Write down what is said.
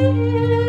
Música